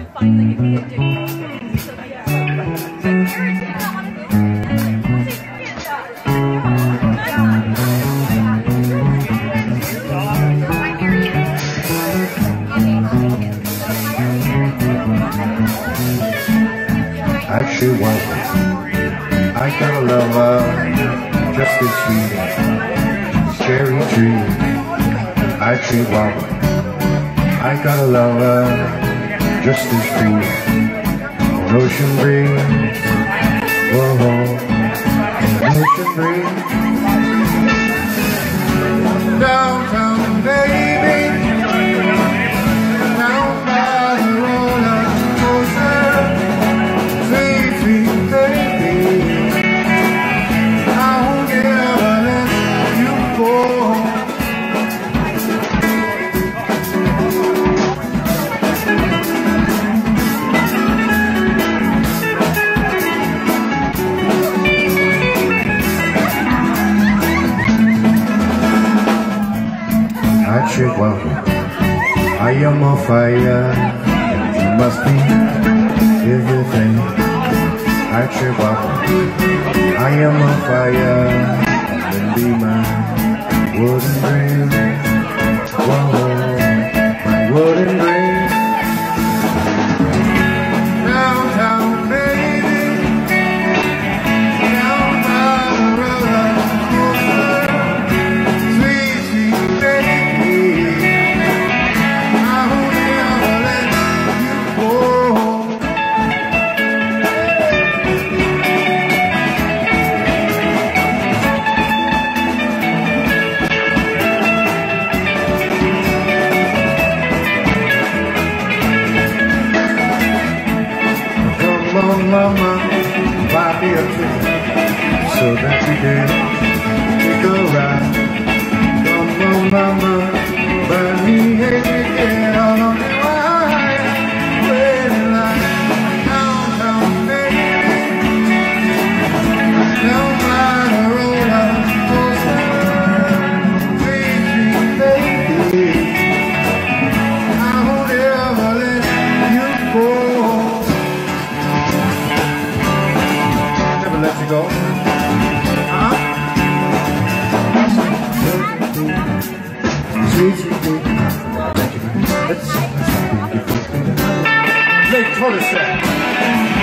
yeah, I want uh, Actually, one I got a lover just as sweet, scary tree. Actually, uh, one. I got a lover just as true, an ocean breeze. Whoa, I am on fire. You must be everything. I should welcome. I am on fire. And be my wooden dream. Whoa, mama, buy me a ticket so that we can take a ride. Come on, mama, Let's, let's,